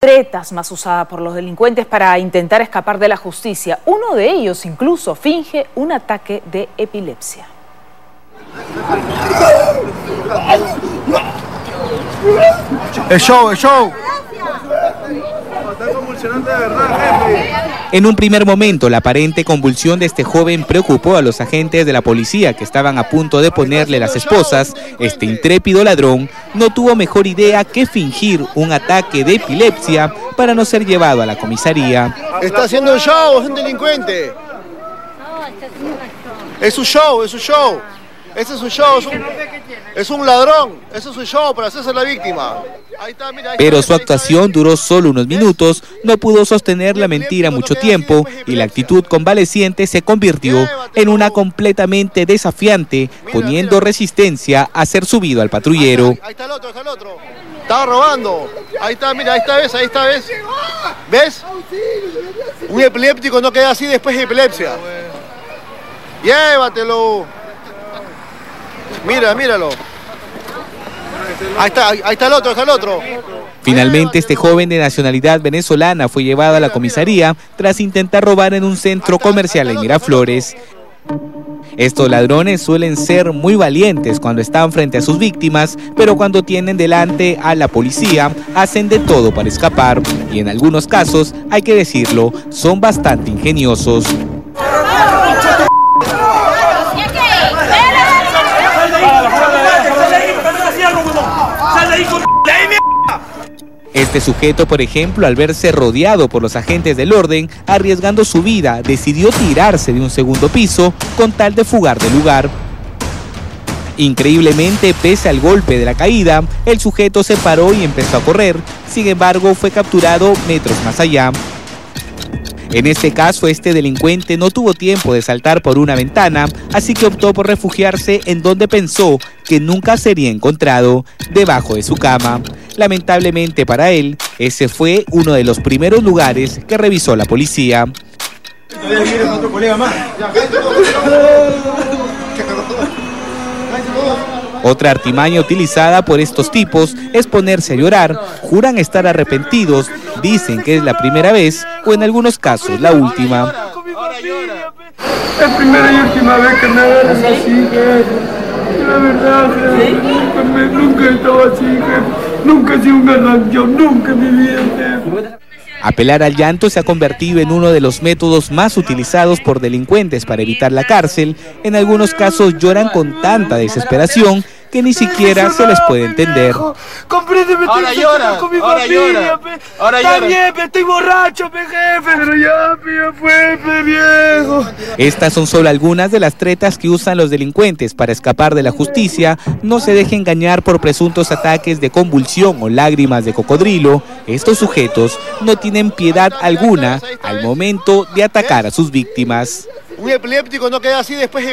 tretas más usadas por los delincuentes para intentar escapar de la justicia. Uno de ellos incluso finge un ataque de epilepsia. El show, el show. En un primer momento, la aparente convulsión de este joven preocupó a los agentes de la policía que estaban a punto de ponerle las esposas. Este intrépido ladrón no tuvo mejor idea que fingir un ataque de epilepsia para no ser llevado a la comisaría. Está haciendo un show, es un delincuente. Es su show, es su show. Ese es su show, es un, ladrón. Ese es su show para hacerse la víctima. Pero su actuación duró solo unos minutos, no pudo sostener la mentira mucho tiempo y la actitud convaleciente se convirtió en una completamente desafiante, poniendo resistencia a ser subido al patrullero. Ahí está el otro, está el otro. Estaba robando. Ahí está, mira, ahí está, ves, ahí está, ves. ¿Ves? Un epiléptico no queda así después de epilepsia. Llévatelo. Mira, míralo. Ahí está, ahí está el otro, está el otro. Finalmente, este joven de nacionalidad venezolana fue llevado a la comisaría tras intentar robar en un centro comercial en Miraflores. Estos ladrones suelen ser muy valientes cuando están frente a sus víctimas, pero cuando tienen delante a la policía, hacen de todo para escapar y en algunos casos, hay que decirlo, son bastante ingeniosos. Este sujeto, por ejemplo, al verse rodeado por los agentes del orden, arriesgando su vida, decidió tirarse de un segundo piso con tal de fugar del lugar. Increíblemente, pese al golpe de la caída, el sujeto se paró y empezó a correr, sin embargo fue capturado metros más allá. En este caso, este delincuente no tuvo tiempo de saltar por una ventana, así que optó por refugiarse en donde pensó que nunca sería encontrado, debajo de su cama. Lamentablemente para él, ese fue uno de los primeros lugares que revisó la policía. Otra artimaña utilizada por estos tipos es ponerse a llorar, juran estar arrepentidos, dicen que es la primera vez o en algunos casos la última. Es primera y última vez que me agarras así, La verdad, nunca, nunca he estado así, Nunca he sido un garranchón, nunca en mi vida. Apelar al llanto se ha convertido en uno de los métodos más utilizados por delincuentes para evitar la cárcel. En algunos casos lloran con tanta desesperación que ni siquiera se les puede entender. Compréndeme, ahora llora, con mi ahora llora, ahora Está bien, estoy borracho, pe, jefe, pero ya, fue, pe, viejo. Estas son solo algunas de las tretas que usan los delincuentes para escapar de la justicia. No se deje engañar por presuntos ataques de convulsión o lágrimas de cocodrilo. Estos sujetos no tienen piedad alguna al momento de atacar a sus víctimas. Un epiléptico no queda así después de